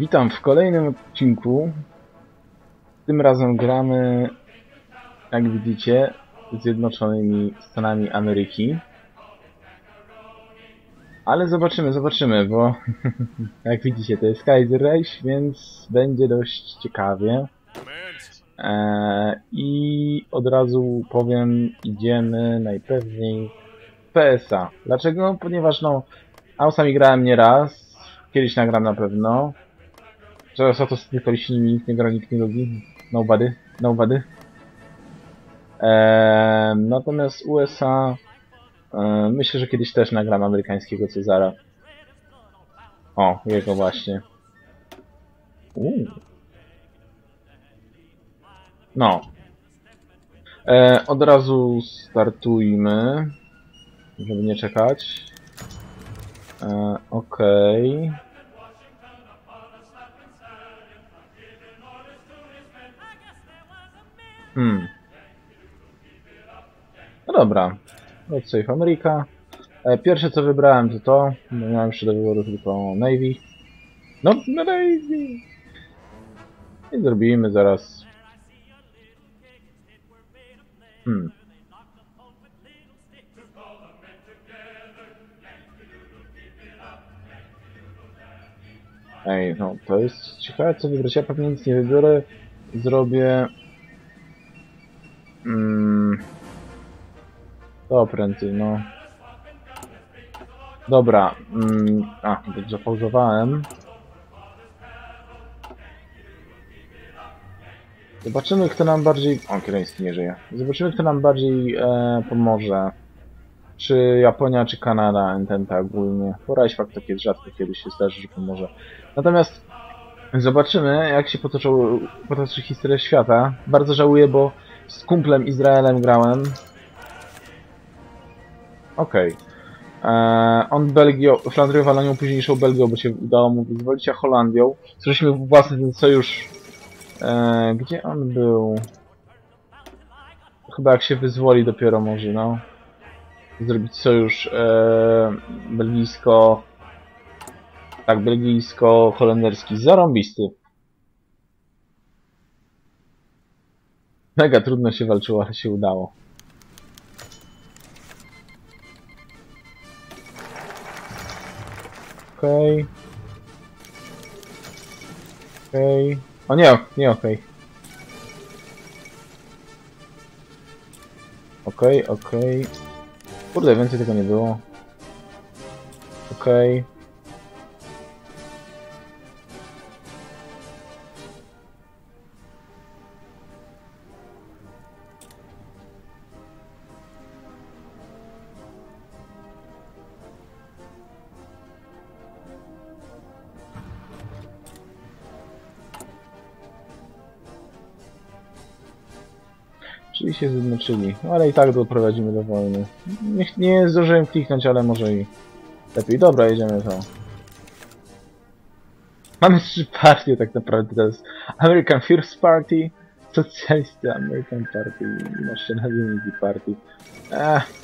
Witam w kolejnym odcinku. Tym razem gramy, jak widzicie, Zjednoczonymi Stanami Ameryki. Ale zobaczymy, zobaczymy, bo jak widzicie to jest Kaiser Reich, więc będzie dość ciekawie. Eee, I od razu powiem, idziemy najpewniej PSA. Dlaczego? Ponieważ no, Ausami grałem nie raz, kiedyś nagram na pewno. Teraz to liśnimi nikt nie gra, nikt nie lubi. Nobody, nobody. Eee, natomiast USA eee, myślę, że kiedyś też nagram amerykańskiego Cezara. O, jego właśnie. No. E, od razu startujmy, żeby nie czekać. Okej. Hmm. No dobra. Let's save America. E, pierwsze co wybrałem to to. Miałem jeszcze do wyboru tylko Navy. No, no Navy. I zrobimy zaraz. Hmm. Ej, no to jest ciekawe co wybrać. Ja pewnie nic nie wybiorę. Zrobię... Mm, to prędzej, no. Dobra. Mm, a, zapauzowałem. Zobaczymy, kto nam bardziej... O, Kieleński nie żyje. Zobaczymy, kto nam bardziej e, pomoże. Czy Japonia, czy Kanada, Ententa ogólnie. Porajśwak tak jest rzadko, kiedy się zdarzy, że pomoże. Natomiast zobaczymy, jak się potoczą, potoczy historia świata. Bardzo żałuję, bo z kumplem Izraelem grałem. Okej. Okay. On Belgią, Flandrią Walonią, późniejszą Belgią, bo się udało mu wyzwolić, a Holandią. Stworzyliśmy własny ten sojusz. E, gdzie on był? Chyba jak się wyzwoli dopiero może, no. Zrobić sojusz e, belgijsko... Tak, belgijsko-holenderski. Zarąbisty. Mega trudno się walczyło, ale się udało. Okej. Okay. Okej. Okay. O nie, nie okej. Okay. Okej, okay, okej. Okay. Kurde, więcej tego nie było. Okej. Czyli się zjednoczyli. No ale i tak doprowadzimy do wojny. Nie, nie zdążyłem kliknąć, ale może i lepiej. Dobra, jedziemy to. Mamy trzy partie tak naprawdę teraz. American First Party, Socjalisty American Party i National Party. Ech.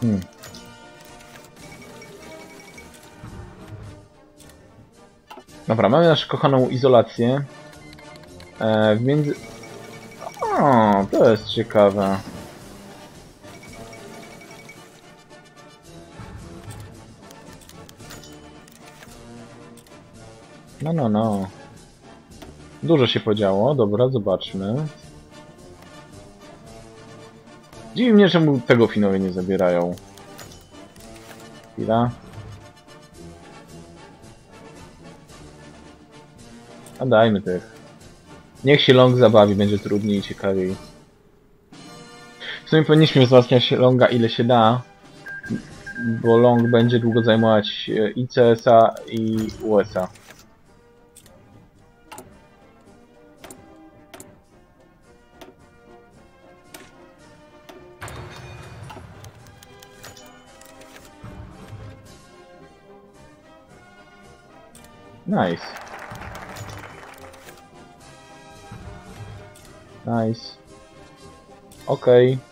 Hmm. Dobra, mamy naszą kochaną izolację. E, w między... O, to jest ciekawe. No, no, no. Dużo się podziało. Dobra, zobaczmy. Dziwi mnie, czemu tego Finowie nie zabierają. Chwila. A dajmy tych. Niech się long zabawi, będzie trudniej i ciekawiej. W sumie powinniśmy wzmacniać longa ile się da, bo long będzie długo zajmować i CSA i USA. Nice. Nice. Okej. Okay.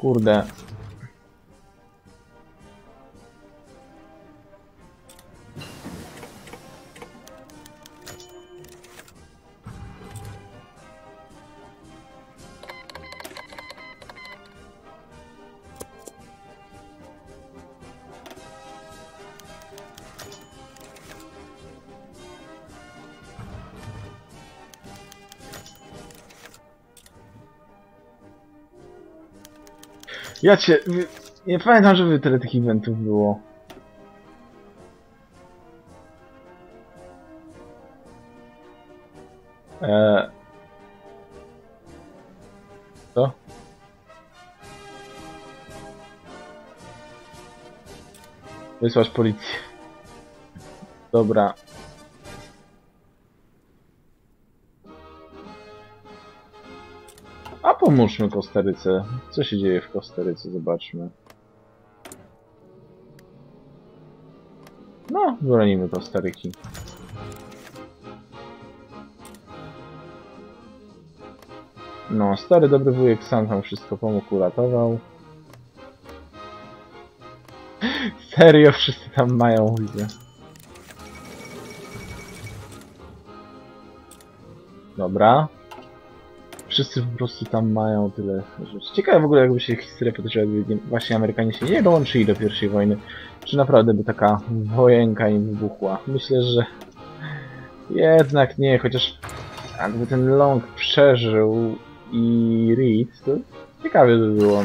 Kurde, Ja cię... Nie pamiętam, żeby tyle tych eventów było. Eee... Co? Wysłać policję. Dobra. Pomóżmy Kostaryce. Co się dzieje w Kostaryce? Zobaczmy. No, bronimy Kostaryki. No, stary dobry wujek sam tam wszystko pomógł, uratował. Serio, wszyscy tam mają, widzę. Dobra. Wszyscy po prostu tam mają tyle rzeczy. Ciekawe w ogóle jakby się historia potoczyła, gdyby nie- właśnie Amerykanie się nie dołączyli do pierwszej wojny. Czy naprawdę by taka wojenka im wybuchła? Myślę, że jednak nie, chociaż jakby ten Long przeżył i Reed, to ciekawie by było.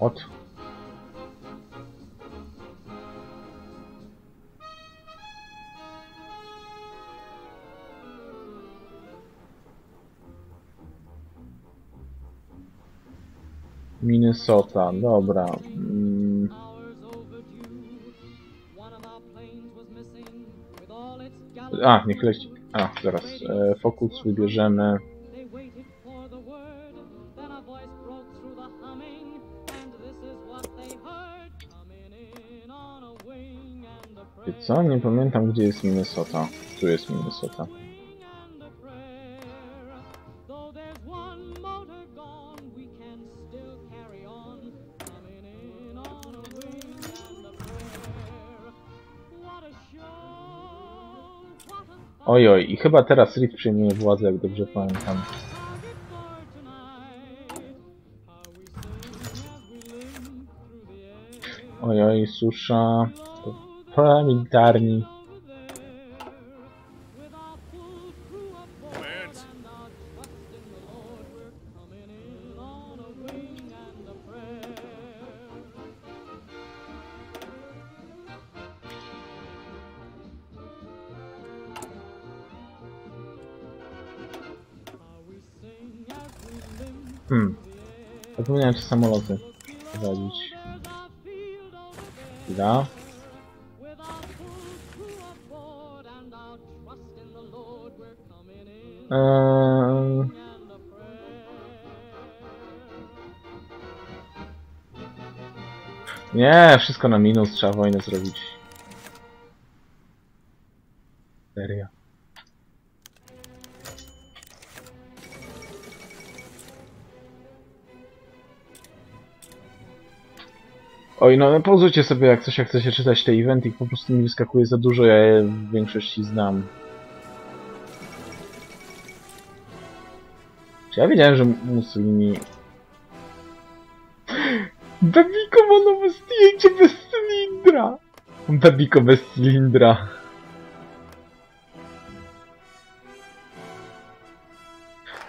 Ot. Minnesota, dobra. Mm, A, niech leci. A, zaraz. E, Focus wybierzemy. Prayer, co? Nie pamiętam gdzie jest Minnesota. Tu jest Minnesota. Ojoj, i chyba teraz Reed przejmuje władzę, jak dobrze pamiętam. Ojoj, susza. To. The Lord, we're coming in Eee, nie, wszystko na minus, trzeba wojnę zrobić. Oj, no pozwólcie sobie jak coś, jak chcecie czytać te eventy, po prostu mi wyskakuje za dużo, ja je w większości znam. Czy ja wiedziałem, że Mussolini... Babiko ma nowe zdjęcie bez cylindra! Babiko bez cylindra.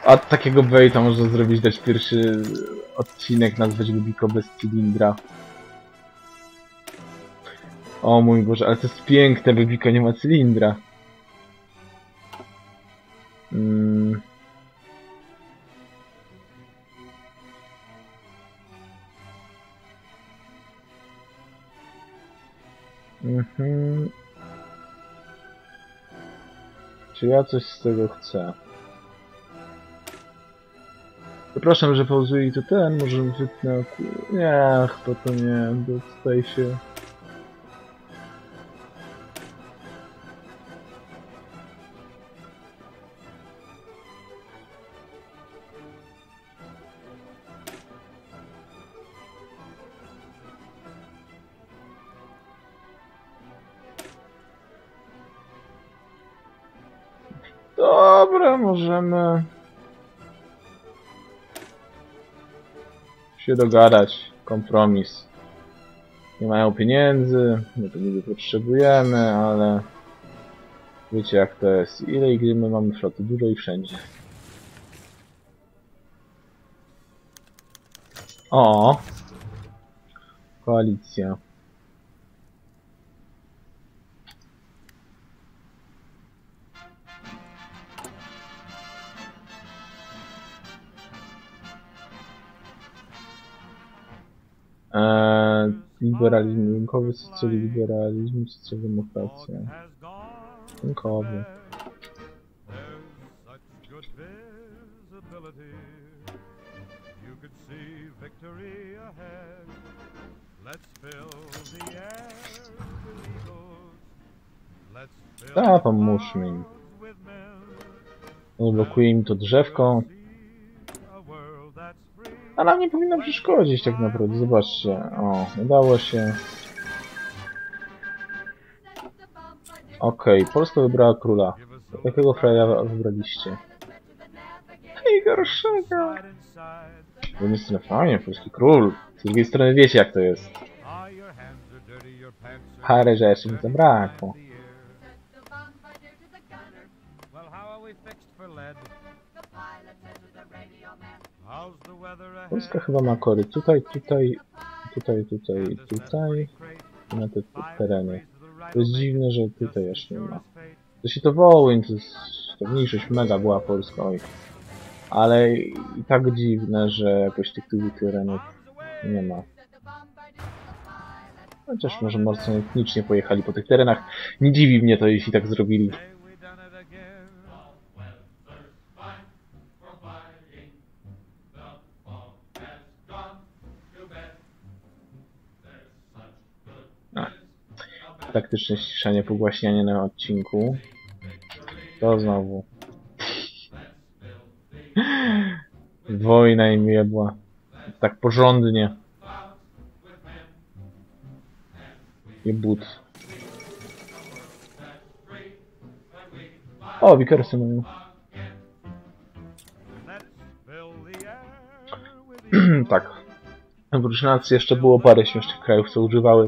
A takiego bejta można zrobić, dać pierwszy odcinek, nazwać Babiko bez cylindra. O mój Boże, ale to jest piękne, Babiko nie ma cylindra. Mm. Mhm. Czy ja coś z tego chcę? Przepraszam, że pauzuję i to ten, może wytnę. Nie, chyba to nie, bo tutaj się... dogadać. Kompromis. Nie mają pieniędzy, my to niby potrzebujemy, ale wiecie jak to jest. Ile i my mamy floty? Dużo i wszędzie. O! Koalicja. Liberalizm rynkowy, socjoliberalizm, socjaldemokracja. Rynkowy. The pomóżmy im. Odblokuje im to drzewko. See a world that's free. A nam nie powinno przeszkodzić tak naprawdę. Zobaczcie. O, udało się. Okej, Polska wybrała króla. Jakiego fraja wybraliście? Najgorszego. Z jednej strony fajnie, polski król. Z drugiej strony wiecie jak to jest. Parę rzeczy mi zabrakło. How's? Polska chyba ma kory tutaj, tutaj, tutaj, tutaj, tutaj i na te, te tereny. To jest dziwne, że tutaj aż nie ma. To się to Wołyń, to jest to mniejszość mega była Polska, oj. Ale i tak dziwne, że jakoś tych tych terenów nie ma. Chociaż może mocno etnicznie pojechali po tych terenach. Nie dziwi mnie to, jeśli tak zrobili. Taktyczne ściszenie, pogłaśnianie na odcinku. To znowu. Wojna im jebła. Tak porządnie. I but. O, wikersy mają. Tak. Oprócz nas jeszcze było parę śmiesznych krajów, co używały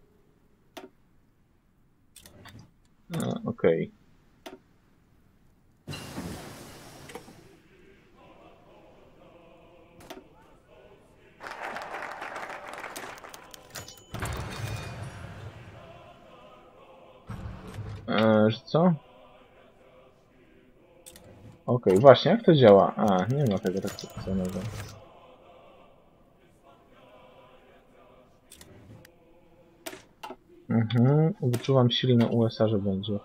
Że co? Okej, właśnie, jak to działa? A, nie ma tego tak zapisanego. Mhm, wyczuwam silne USA, że będzie.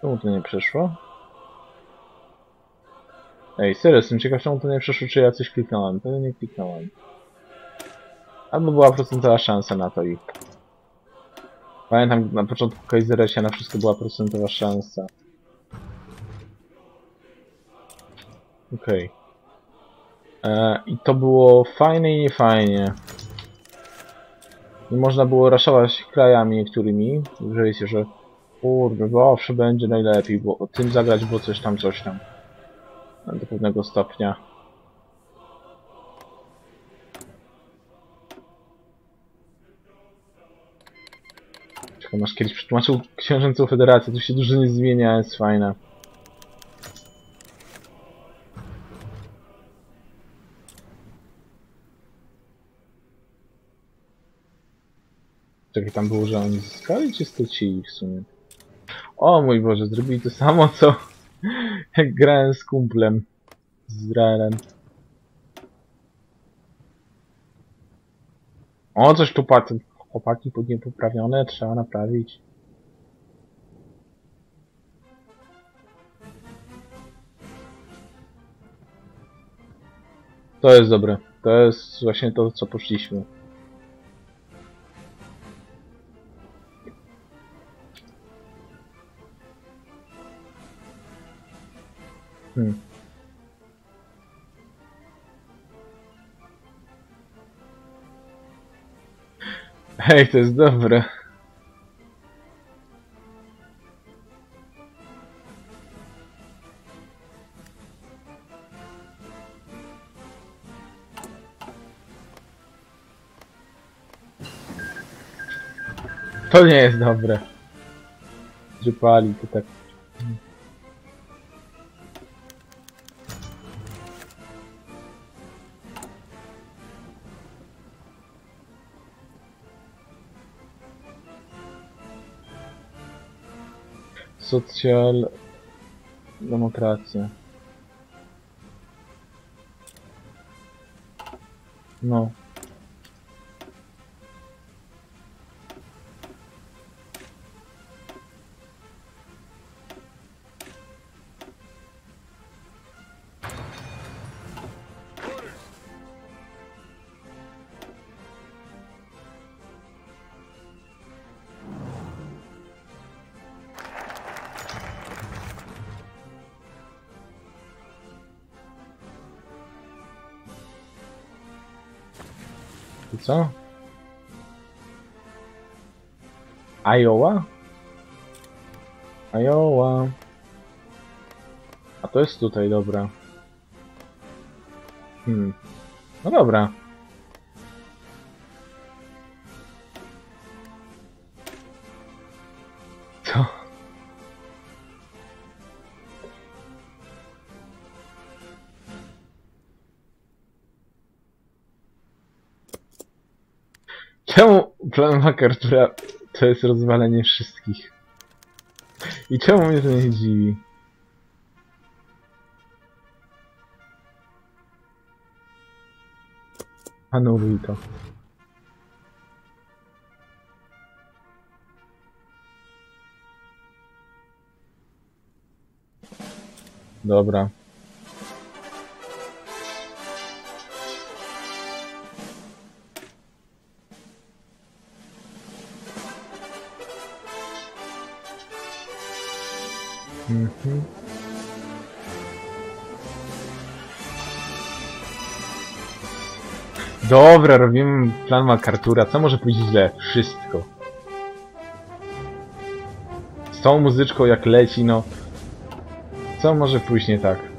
Czemu to nie przeszło? Ej, serio, jestem ciekaw, czemu to nie przeszło, czy ja coś kliknąłem. To nie kliknąłem. Albo była procentowa szansa na to i... Pamiętam, na początku Kaiseresia na wszystko była procentowa szansa. Okej. E, I to było fajne i niefajnie. Nie można było raszować krajami niektórymi, że wiecie, że kurde, zawsze będzie najlepiej, bo tym zagrać było coś tam, coś tam. Do pewnego stopnia. Masz kiedyś przetłumaczył książęcą federację, tu się dużo nie zmienia, jest fajna. Czekaj, tam było, że oni zyskali czy stracili w sumie? O mój Boże, zrobili to samo co jak grałem z kumplem z Izraelem. O, coś tu pat... Opaki później poprawione trzeba naprawić. To jest dobre. To jest właśnie to, co poszliśmy. Hmm. Hej, to jest dobre. To nie jest dobre. Drupali to tak. socialdemocrazia. No. I co? Iowa? Iowa. A to jest tutaj, dobra. Hmm. No dobra. Plan MacArthur'a to jest rozwalenie wszystkich? I czemu mnie to nie dziwi? Anuluj to. Dobra. Mhm. Dobra, robimy plan MacArthur'a. Co może pójść źle? Wszystko. Z tą muzyczką jak leci, no... Co może pójść nie tak?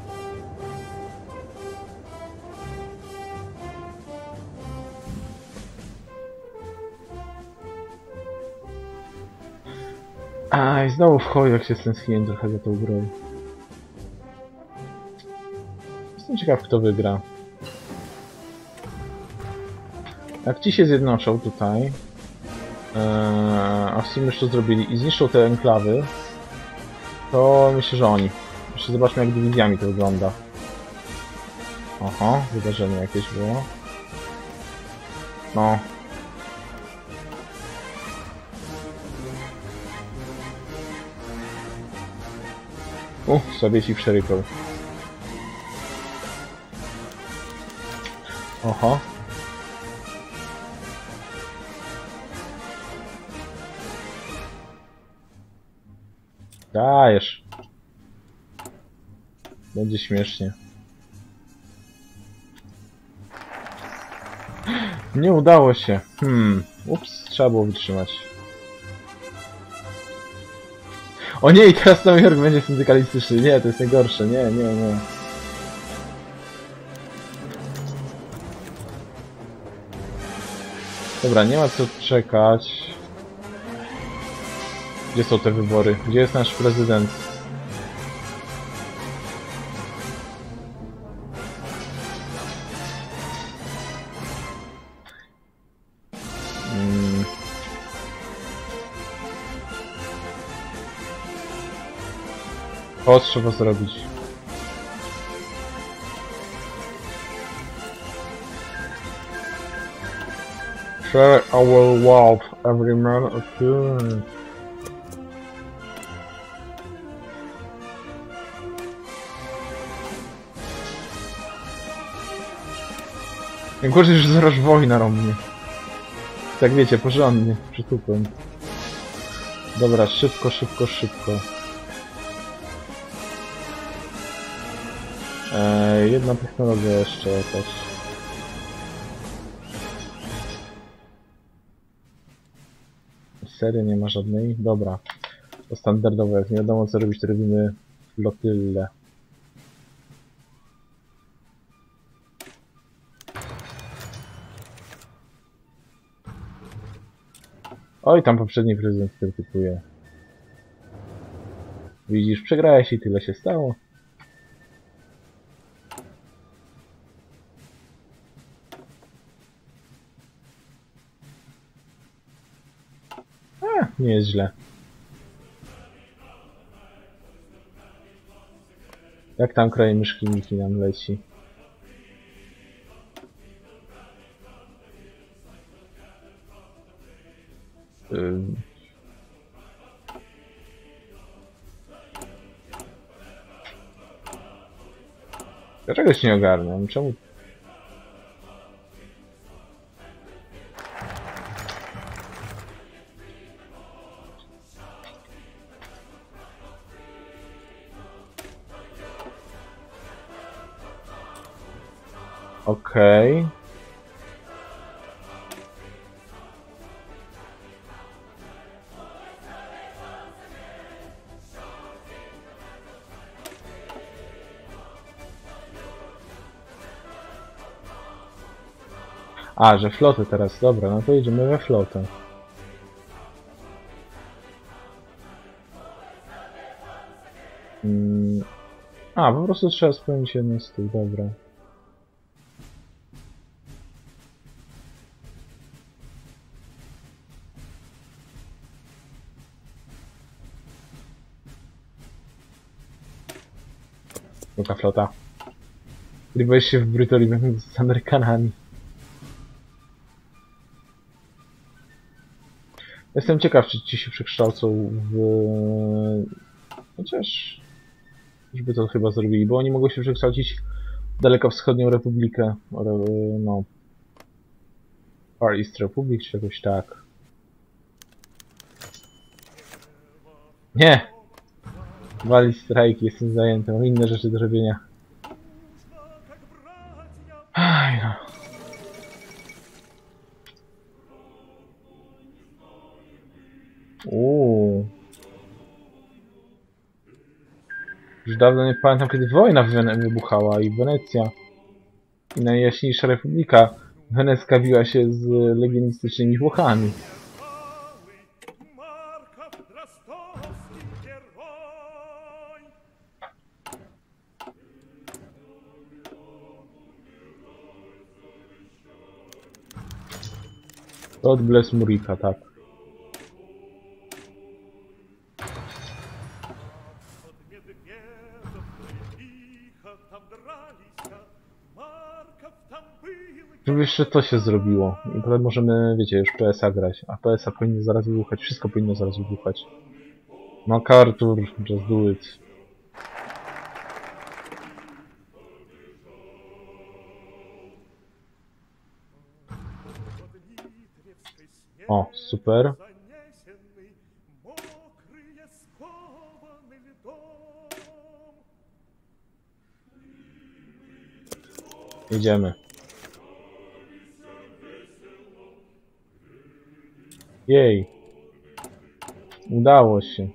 Aj, znowu w jak się stęskniłem trochę za tą grą. Jestem ciekaw, kto wygra. Jak ci się zjednoczą tutaj, eee, a w sumie już to zrobili i zniszczą te enklawy, to myślę, że oni. Jeszcze zobaczmy, jak dywizjami to wygląda. Oho, wydarzenie jakieś było. No. U, sobie ci przerykał. Oho. Dajesz. Będzie śmiesznie. Nie udało się. Hmm. Ups, trzeba było wytrzymać. O nie, i teraz Nowy Jork będzie syndykalistyczny. Nie, to jest najgorsze. Nie, nie, nie. Dobra, nie ma co czekać. Gdzie są te wybory? Gdzie jest nasz prezydent? O, trzeba zrobić. Share our wealth, every man okay. Najgorzej, że zaraz wojna robię. Tak wiecie, porządnie, przytupem. Dobra, szybko, szybko, szybko. E, jedna technologia jeszcze jakaś. Sery nie ma żadnej? Dobra. To standardowe, jak nie wiadomo co robić, to robimy flotylę. Oj, tam poprzedni prezydent krytykuje. Widzisz, przegrałeś i tyle się stało. Nie jest źle. Jak tam kraj myszki Miki nam leci? Dlaczego się nie ogarniam? Czemu? A, że flotę teraz, dobra, no to idziemy we flotę. Mm. A, po prostu trzeba spełnić jeden stół, dobra. Jaka flota? Rybałeś się w Brytoli z Amerykanami. Jestem ciekaw, czy ci się przekształcą w... Chociaż... Żeby to chyba zrobili, bo oni mogą się przekształcić w dalekowschodnią republikę. Re- No... Far East Republic, czy jakoś tak. Nie! Wali strajki, jestem zajęty, mam inne rzeczy do robienia. Uuu. Już dawno nie pamiętam, kiedy wojna wybuchała i Wenecja. I najjaśniejsza republika wenecka biła się z legionistycznymi Włochami. God bless Murika, tak. jeszcze to się zrobiło. I potem możemy, wiecie, już PSA grać. A PSA powinno zaraz wybuchać. Wszystko powinno zaraz wybuchać. No, MacArthur, just do it. O, super. Idziemy. Jej. Udało się.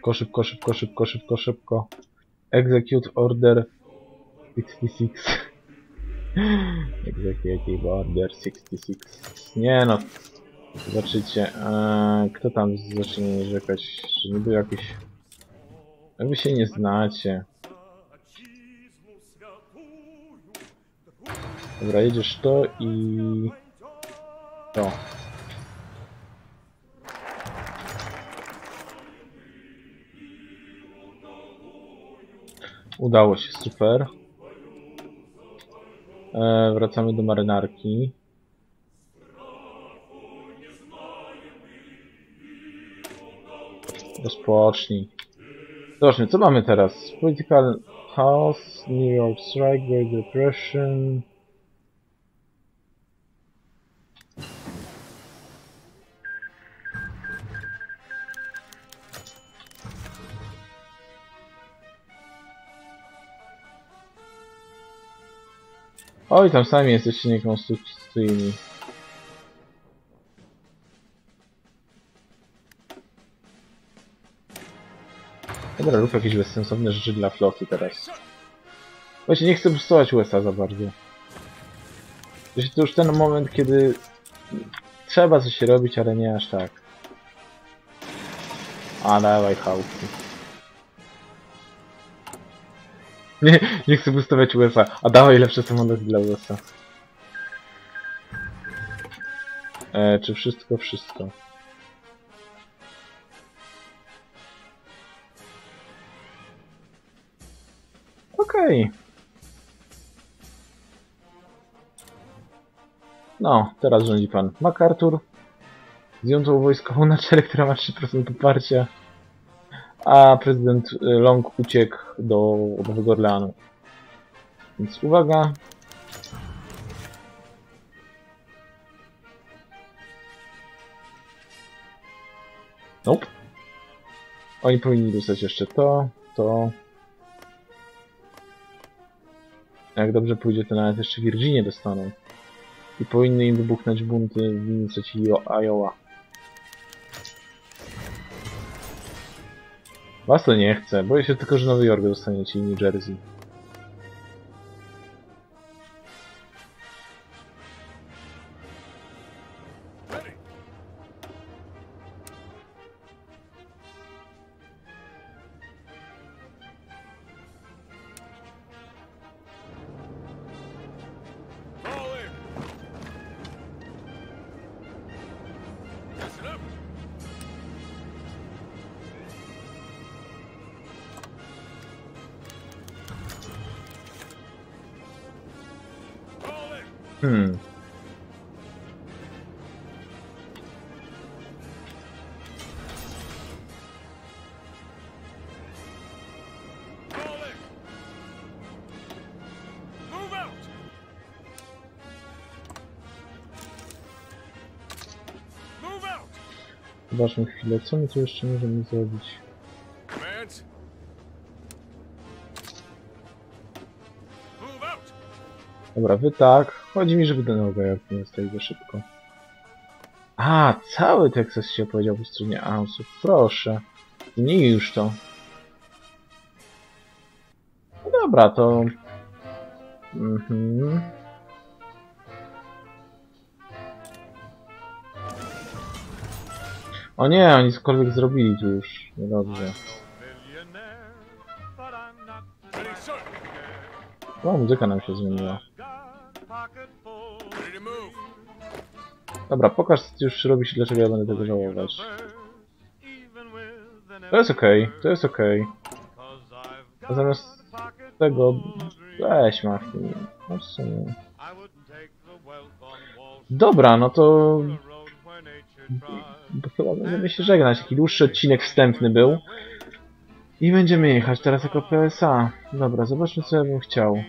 Szybko, szybko, szybko, szybko, szybko, szybko. Execute order 66. Executive order 66. Nie no. Zobaczycie. Eee, kto tam zacznie narzekać? Czy był jakiś jak wy się nie znacie. Dobra, jedziesz to i... To. Udało się, super. E, wracamy do marynarki. Rozpocznij. Zobaczmy, co mamy teraz? Political House, New York Strike, Great Depression... Oj, tam sami jesteście niekonstytucyjni. Dobra, rób jakieś bezsensowne rzeczy dla floty teraz. Właśnie nie chcę boostować USA za bardzo. Wiecie, to już ten moment, kiedy trzeba coś robić, ale nie aż tak. A, dawaj chałupki. Nie, nie chcę boostować USA. A dawaj lepsze samoloty dla USA. E, czy wszystko? Wszystko. Okej. No, teraz rządzi pan MacArthur. Z jątą wojskową na czele, która ma 3% poparcia. A prezydent y, Long uciekł do Nowego Orleanu. Więc uwaga. Nope. Oni powinni dostać jeszcze to, to. Jak dobrze pójdzie, to nawet jeszcze Virginie dostaną. I powinny im wybuchnąć bunty w Minnesocie i Iowa. Was to nie chcę, boję się tylko, że Nowy Jork dostaniecie i New Jersey. Zobaczmy chwilę, co my tu jeszcze możemy zrobić. Dobra, wy tak. Chodzi mi, żeby do Nowego Jorku nie stali za szybko. A, cały Teksas się opowiedział po stronie Ausów. Proszę. Nie już to. No dobra, to... Mhm. O nie, oni cokolwiek zrobili tu już. Niedobrze. O, muzyka nam się zmieniła. Dobra, pokaż co już robisz i dlaczego ja będę tego żałować. To jest okej, to jest okej. I've A zamiast tego... Weź machnij. No w sumie... Dobra, no to... Bo chyba będziemy się żegnać. Taki dłuższy odcinek wstępny był. I będziemy jechać teraz jako PSA. Dobra, zobaczmy co ja bym chciał.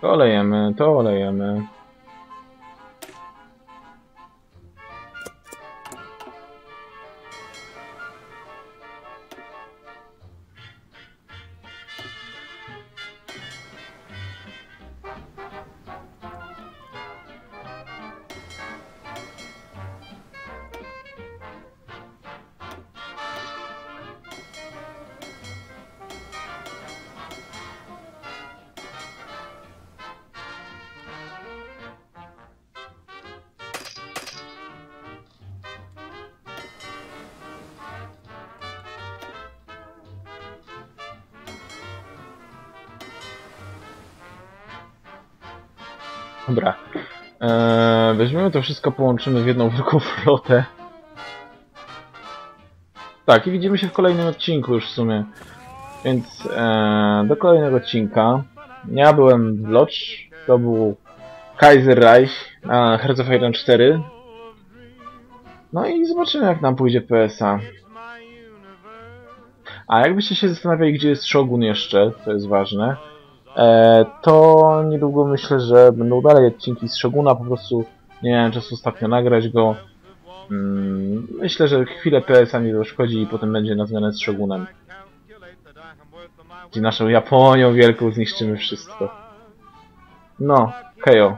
To olejemy, to olejemy. Dobra. Eee, weźmiemy to wszystko, połączymy w jedną wielką flotę. Tak, i widzimy się w kolejnym odcinku już w sumie. Więc eee, do kolejnego odcinka. Ja byłem w Lodge, to był Kaiser Reich na Hearts of Iron 4. No i zobaczymy jak nam pójdzie PSA. A jakbyście się zastanawiali, gdzie jest Shogun jeszcze, to jest ważne, to niedługo myślę, że będą dalej odcinki z Shoguna, po prostu nie miałem czasu ostatnio nagrać go Mm, myślę, że chwilę PSA mi szkodzi i potem będzie na zmianę z Shogunem. Gdzie naszą Japonią wielką zniszczymy wszystko. No, Hejo.